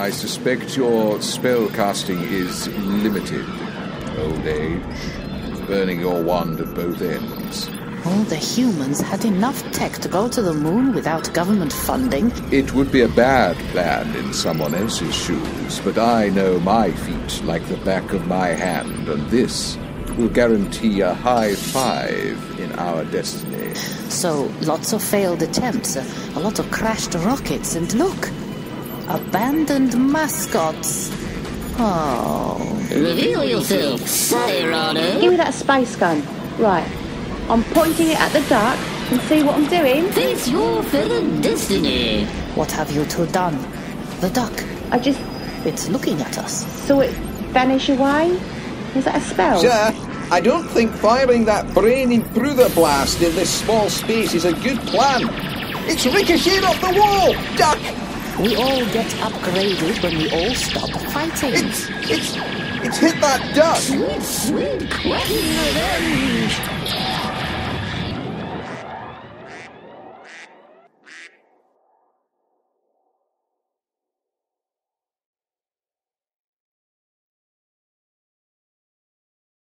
I suspect your spell casting is limited. Old age, burning your wand at both ends. All the humans had enough tech to go to the moon without government funding. It would be a bad plan in someone else's shoes, but I know my feet like the back of my hand, and this will guarantee a high five in our destiny. So, lots of failed attempts, a, a lot of crashed rockets, and look, abandoned mascots. Oh. Reveal yourself, Cyrano. Give me that space gun. Right. I'm pointing it at the duck and see what I'm doing. Face your fellow destiny. What have you two done? The duck. I just It's looking at us. saw it vanish away. Is that a spell? Sir, I don't think firing that brain intruder blast in this small space is a good plan. It's ricocheted off the wall! Duck! We all get upgraded when we all stop fighting. It's, it's, it's hit that duck! Sweet, sweet.